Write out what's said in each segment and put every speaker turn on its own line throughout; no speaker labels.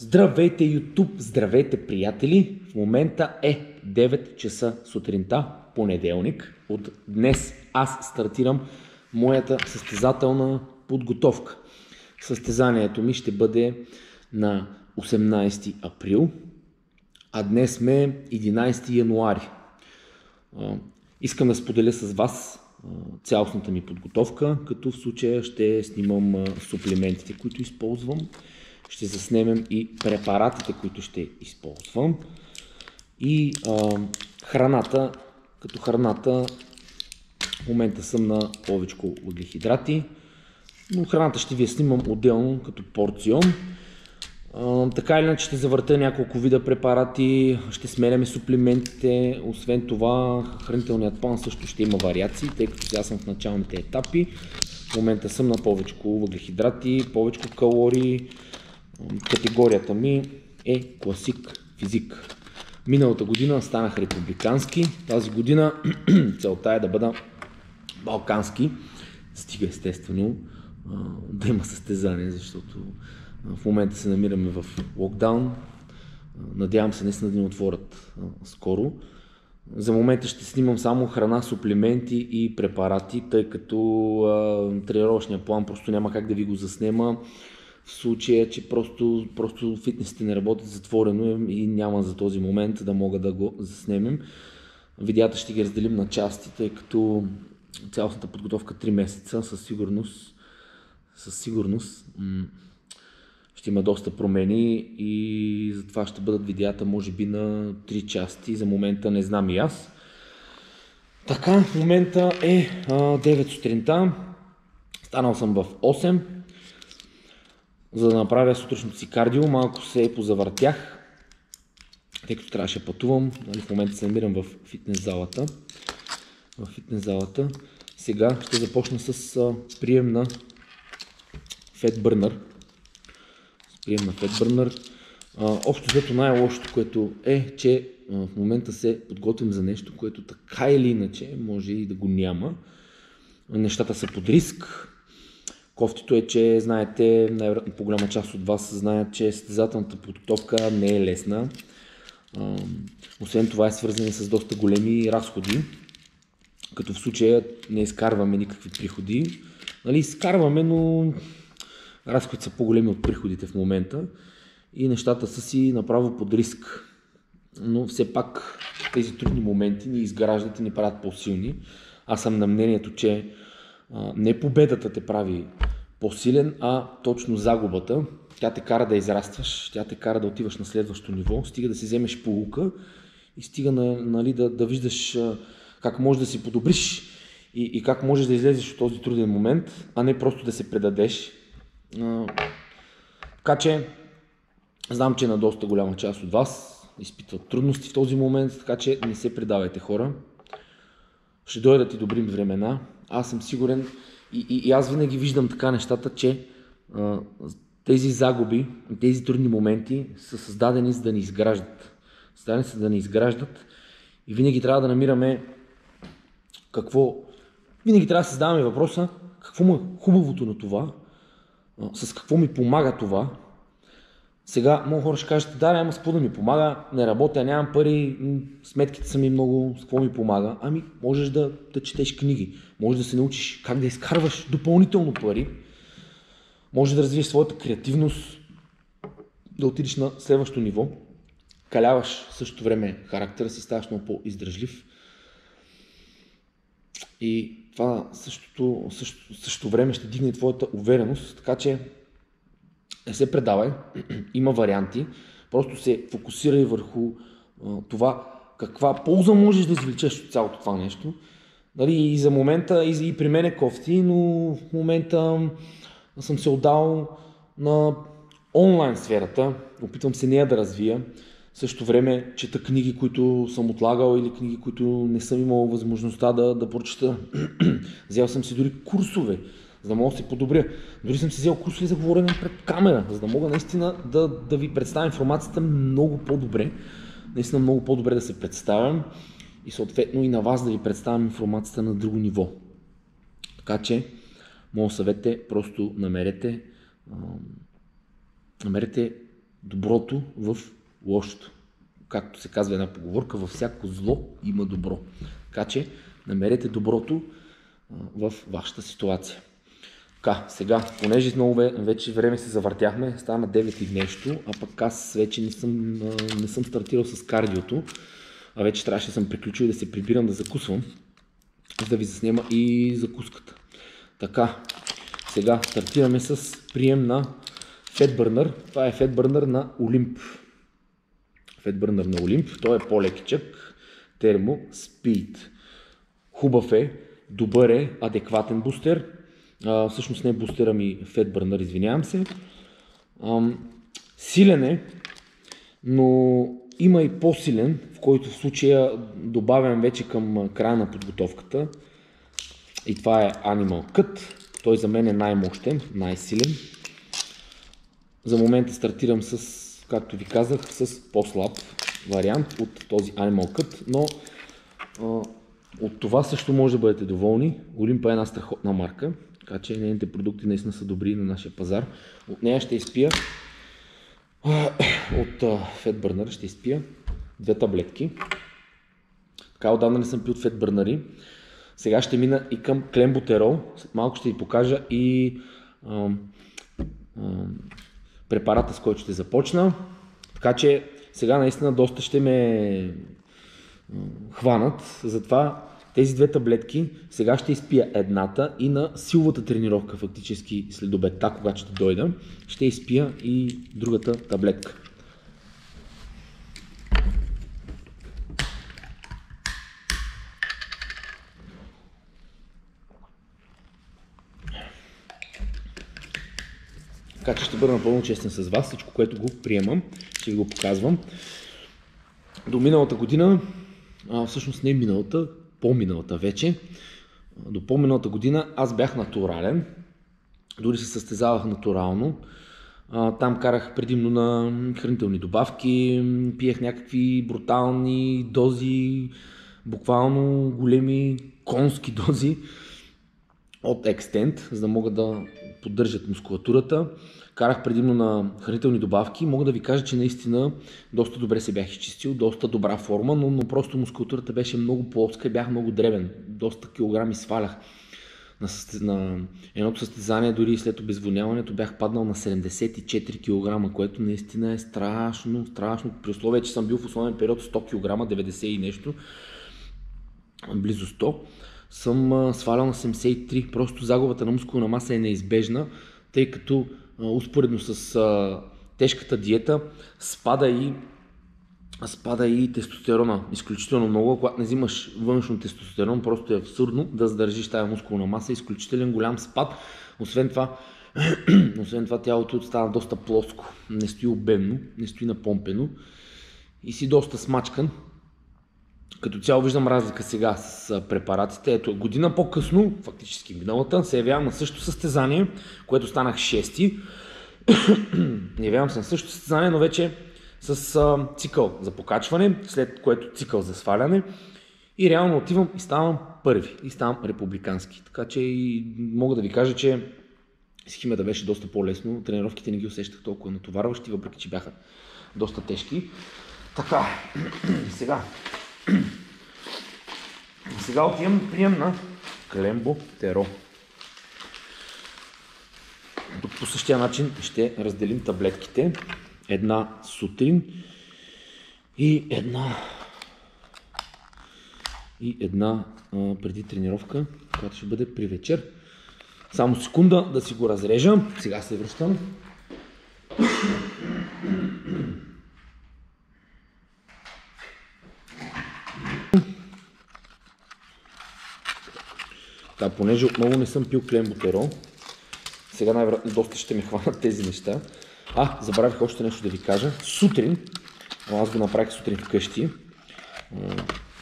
Здравейте YouTube, здравейте приятели! В момента е 9 часа сутринта, понеделник. От днес аз стартирам моята състезателна подготовка. Състезанието ми ще бъде на 18 април, а днес сме 11 януари. Искам да споделя с вас цялостната ми подготовка, като в случая ще снимам суплементите, които използвам ще заснемем и препаратите, които ще използвам. И а, храната, като храната в момента съм на повече въглехидрати, но храната ще ви я снимам отделно като порцион. Така или иначе ще завърта няколко вида препарати, ще сменяме суплементите, освен това хранителният план също ще има вариации, тъй като сега съм в началните етапи. В момента съм на повече въглехидрати, повече калории, Категорията ми е класик физик. Миналата година станах републикански, тази година целта е да бъда балкански. Стига естествено да има състезание, защото в момента се намираме в локдаун. Надявам се наистина да ни отворят скоро. За момента ще снимам само храна, суплементи и препарати, тъй като тренировъчния план просто няма как да ви го заснема в случая, че просто, просто фитнесите не работят затворено и няма за този момент да мога да го заснемем. Видеята ще ги разделим на части, тъй като цялостната подготовка 3 месеца със сигурност, със сигурност ще има доста промени и затова ще бъдат видеята може би на 3 части. За момента не знам и аз. Така, в момента е 9 сутринта. Станал съм в 8 за да направя сутрешното си кардио, малко се позавъртях, тъй като трябваше пътувам. Нали, в момента се намирам в фитнес залата. В фитнес залата. Сега ще започна с прием на Fat Burner. С прием на Fat Burner. А, общо взето най-лошото, което е, че в момента се подготвим за нещо, което така или иначе може и да го няма. Нещата са под риск, Кофтито е, че знаете, най-вероятно по-голяма част от вас знаят, че състезателната подготовка не е лесна. Освен това е свързана с доста големи разходи, като в случая не изкарваме никакви приходи. Нали, изкарваме, но разходите са по-големи от приходите в момента и нещата са си направо под риск. Но все пак тези трудни моменти ни изграждат и ни правят по-силни. Аз съм на мнението, че не победата те прави по-силен, а точно загубата. Тя те кара да израстваш, тя те кара да отиваш на следващото ниво, стига да си вземеш полука и стига нали, да, да виждаш как можеш да си подобриш и, и как можеш да излезеш от този труден момент, а не просто да се предадеш. Така че, знам, че на доста голяма част от вас изпитват трудности в този момент, така че не се предавайте хора. Ще дойдат и добри времена. Аз съм сигурен, и, и, и аз винаги виждам така нещата, че а, тези загуби, тези трудни моменти са създадени за да ни изграждат. Създадени са да ни изграждат и винаги трябва да намираме какво... Винаги трябва да създаваме въпроса какво му е хубавото на това, с какво ми помага това, сега много хора ще кажат, да, няма с да ми помага, не работя, нямам пари, сметките са ми много, с какво ми помага. Ами, можеш да, да четеш книги, можеш да се научиш как да изкарваш допълнително пари, можеш да развиеш своята креативност, да отидеш на следващото ниво, каляваш в същото време характера си, ставаш много по-издръжлив. И това същото, същото, същото време ще дигне твоята увереност, така че не се предавай, има варианти, просто се фокусирай върху това каква полза можеш да извлечеш от цялото това нещо. Дали, и за момента, и, и при мен е кофти, но в момента съм се отдал на онлайн сферата, опитвам се нея да развия. В същото време чета книги, които съм отлагал или книги, които не съм имал възможността да, да прочета. Взел съм си дори курсове за да мога да се подобря. Дори съм си взел курсове за говорене пред камера, за да мога наистина да, да ви представя информацията много по-добре. Наистина много по-добре да се представям и съответно и на вас да ви представям информацията на друго ниво. Така че, моят съвет е просто намерете, намерете доброто в лошото. Както се казва една поговорка, във всяко зло има добро. Така че намерете доброто в вашата ситуация. Така, сега, понеже много вече време се завъртяхме, стана 9 и нещо, а пък аз вече не съм, не съм стартирал с кардиото, а вече трябваше да съм приключил да се прибирам да закусвам, за да ви заснема и закуската. Така, сега стартираме с прием на FatBurner. Това е FatBurner на Олимп. FatBurner на Олимп. Той е по-лекичък. Термо Speed. Хубав е, добър е, адекватен бустер. А, всъщност не бустера ми FatBurner, извинявам се. А, силен е, но има и по-силен, в който в случая добавям вече към края на подготовката. И това е Animal Cut. Той за мен е най-мощен, най-силен. За момента стартирам с, както ви казах, с по-слаб вариант от този Animal Cut, но а, от това също може да бъдете доволни. Олимпа е една страхотна марка, така че нейните продукти наистина са добри на нашия пазар. От нея ще изпия от Fatburner ще изпия две таблетки. Така отдавна не съм пил Fatburner. Сега ще мина и към клембутерол. След малко ще ви покажа и а, а, препарата, с който ще започна. Така че сега наистина доста ще ме хванат. Затова тези две таблетки сега ще изпия едната и на силовата тренировка, фактически след обедта, когато ще дойда, ще изпия и другата таблетка. Така че ще бъда напълно честен с вас. Всичко, което го приемам, ще ви го показвам. До миналата година, а, всъщност не миналата, по-миналата вече, до по-миналата година аз бях натурален. Дори се състезавах натурално. Там карах предимно на хранителни добавки, пиех някакви брутални дози, буквално големи конски дози от екстент, за да мога да поддържат мускулатурата. Карах предимно на хранителни добавки. Мога да ви кажа, че наистина доста добре се бях изчистил, доста добра форма, но, но просто мускулатурата беше много плоска и бях много дребен. Доста килограми свалях. На, на едното състезание, дори след обезвоняването, бях паднал на 74 кг, което наистина е страшно, страшно. При условие, че съм бил в основен период 100 кг, 90 и нещо, близо 100 съм свалял на 73. Просто загубата на мускулна маса е неизбежна, тъй като успоредно с а, тежката диета спада и спада и тестостерона изключително много. Когато не взимаш външно тестостерон, просто е абсурдно да задържиш тази мускулна маса. Изключителен голям спад. Освен това, освен това тялото става доста плоско. Не стои обемно, не стои напомпено и си доста смачкан. Като цяло виждам разлика сега с препаратите. Ето, година по-късно, фактически миналата, се явявам на същото състезание, което станах шести. явявам се на същото състезание, но вече с а, цикъл за покачване, след което цикъл за сваляне. И реално отивам и ставам първи. И ставам републикански. Така че и мога да ви кажа, че с химията беше доста по-лесно. Тренировките не ги усещах толкова натоварващи, въпреки че бяха доста тежки. Така, сега сега отивам прием на Клембо Теро. Тук по същия начин ще разделим таблетките. Една сутрин и една и една преди тренировка, която ще бъде при вечер. Само секунда да си го разрежа. Сега се връщам. Понеже отново не съм пил клембутерол, сега най-вероятно доста ще ме хванат тези неща. А, забравих още нещо да ви кажа. Сутрин, аз го направих сутрин вкъщи,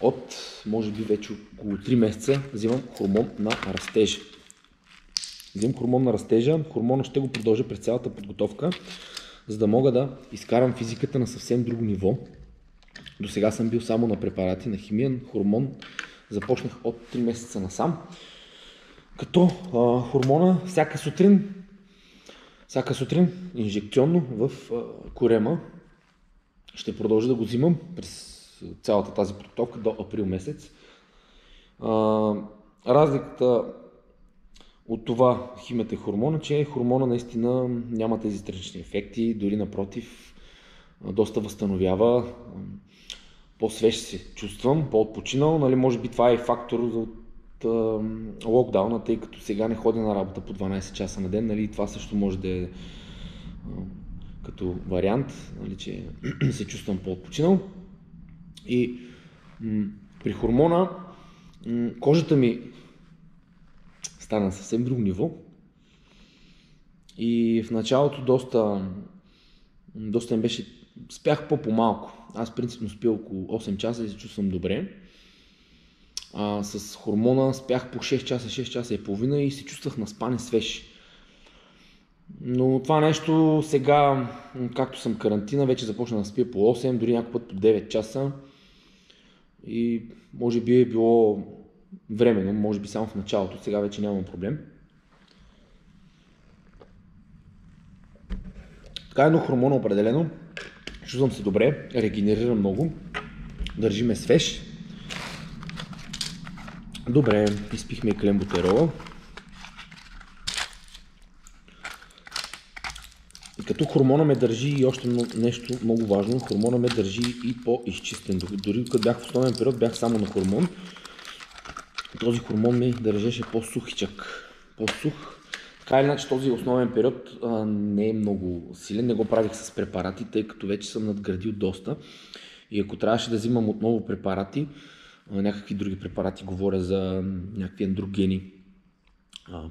от, може би вече около 3 месеца, взимам хормон на растежа. Взимам хормон на растежа, хормона ще го продължа през цялата подготовка, за да мога да изкарам физиката на съвсем друго ниво. До сега съм бил само на препарати, на химиен хормон. Започнах от 3 месеца насам. Като а, хормона всяка сутрин всяка сутрин инжекционно в корема. Ще продължа да го взимам през цялата тази подготовка до април месец. разликата от това химията е хормона, че хормона наистина няма тези странични ефекти, дори напротив, доста възстановява, по-свеж се чувствам, по-отпочинал. Нали, може би това е фактор локдауна, тъй като сега не ходя на работа по 12 часа на ден. Нали, това също може да е като вариант, нали, че се чувствам по-отпочинал. И м- при хормона м- кожата ми стана съвсем друго ниво. И в началото доста, доста им беше, спях по-по-малко. Аз принципно спя около 8 часа и се чувствам добре. А, с хормона спях по 6 часа, 6 часа и половина и се чувствах на спане свеж. Но това нещо сега, както съм карантина, вече започна да спя по 8, дори някой път по 9 часа. И може би е било временно, може би само в началото, сега вече нямам проблем. Така едно хормона определено, чувствам се добре, регенерирам много, държи ме свеж. Добре, изпихме клембутерола. И като хормона ме държи и още нещо много важно, хормона ме държи и по-изчистен. Дори като бях в основен период, бях само на хормон. Този хормон ми държеше по-сухичък. По-сух. Така или иначе този основен период а, не е много силен. Не го правих с препарати, тъй като вече съм надградил доста. И ако трябваше да взимам отново препарати, някакви други препарати, говоря за някакви андрогени,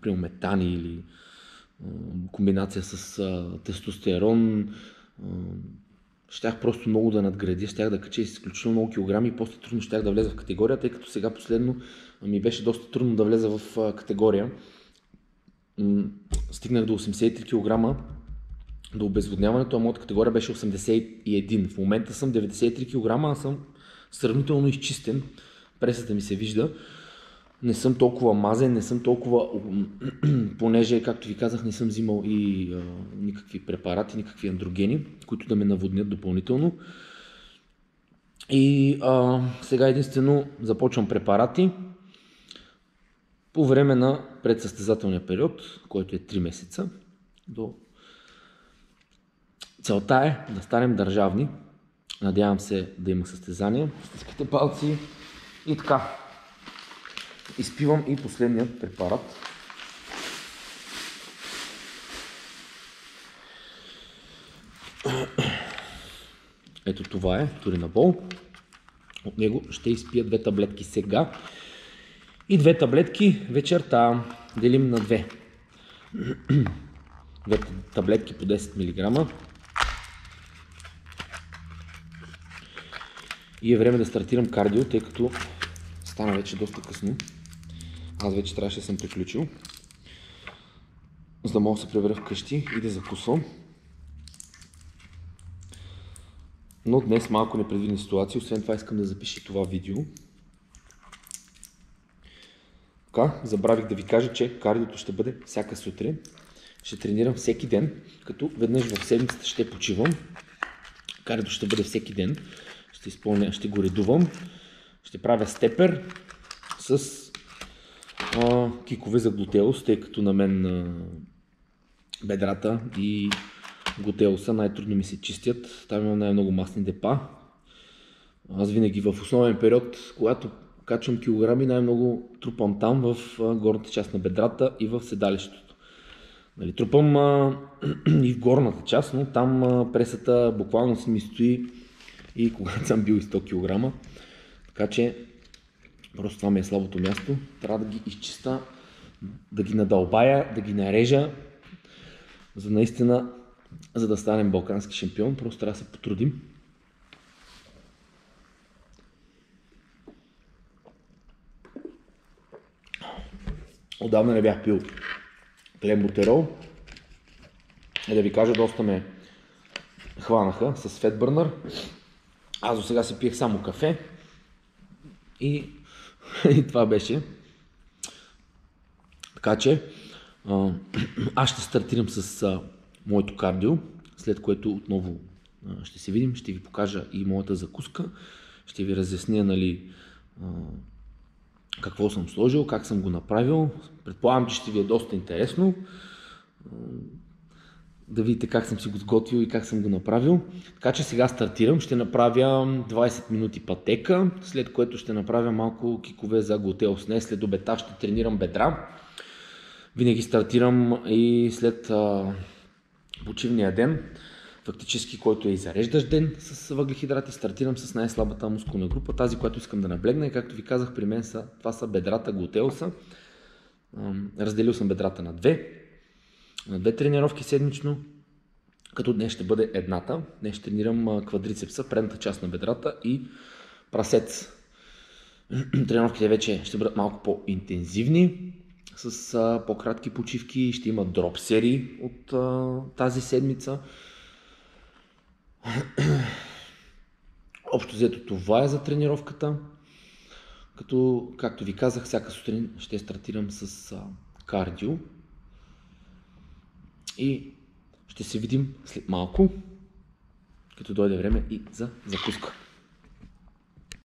приометани или комбинация с тестостерон. Щях просто много да надградя, щях да кача изключително много килограми и после трудно щях да влеза в категория, тъй като сега последно ми беше доста трудно да влеза в категория. Стигнах до 83 кг до обезводняването, а моята категория беше 81. В момента съм 93 кг, а съм сравнително изчистен. Пресата ми се вижда не съм толкова мазен, не съм толкова, понеже, както ви казах, не съм взимал и а, никакви препарати, никакви андрогени, които да ме наводнят допълнително. И а, сега единствено започвам препарати по време на предсъстезателния период, който е 3 месеца. До... Целта е да станем държавни. Надявам се да има състезания. Стискате палци и така. Изпивам и последният препарат. Ето това е Туринабол. От него ще изпия две таблетки сега и две таблетки вечерта. Делим на две. Две таблетки по 10 мг. И е време да стартирам кардио, тъй като стана вече доста късно. Аз вече трябваше да съм приключил. За да мога да се прибера вкъщи и да закусвам. Но днес малко непредвидени ситуации. Освен това искам да запиша това видео. Така, забравих да ви кажа, че кардиото ще бъде всяка сутрин. Ще тренирам всеки ден, като веднъж в седмицата ще почивам. Кардиото ще бъде всеки ден. Ще, изпълня, ще го редувам. Ще правя степер с а, кикове за глутеус, тъй като на мен а, бедрата и глутеуса най-трудно ми се чистят. Там имам най-много масни депа. Аз винаги в основен период, когато качвам килограми, най-много трупам там в горната част на бедрата и в седалището. Нали, трупам а, и в горната част, но там а, пресата буквално си ми стои и когато съм бил и 100 кг. Така че Просто това ми е слабото място. Трябва да ги изчиста, да ги надълбая, да ги нарежа, за наистина, за да станем балкански шампион. Просто трябва да се потрудим. Отдавна не бях пил клембутерол. И да ви кажа, доста ме хванаха с Фетбърнър. Аз до сега си пиех само кафе и И това беше. Така че, аз ще стартирам с моето кардио, след което отново ще се видим, ще ви покажа и моята закуска, ще ви разясня нали, какво съм сложил, как съм го направил. Предполагам, че ще ви е доста интересно да видите как съм си го сготвил и как съм го направил. Така че сега стартирам, ще направя 20 минути пътека, след което ще направя малко кикове за глутел сне, след обета ще тренирам бедра. Винаги стартирам и след а, почивния ден, фактически, който е и зареждащ ден с въглехидрати, стартирам с най-слабата мускулна група, тази, която искам да наблегна и както ви казах, при мен са, това са бедрата, глутеуса. Разделил съм бедрата на две, на две тренировки седмично, като днес ще бъде едната. Днес ще тренирам квадрицепса, предната част на бедрата и прасец. Тренировките вече ще бъдат малко по-интензивни, с по-кратки почивки. Ще има дроп серии от тази седмица. Общо взето това е за тренировката. Като, както ви казах, всяка сутрин ще стартирам с а, кардио. И ще се видим след малко, като дойде време и за закуска.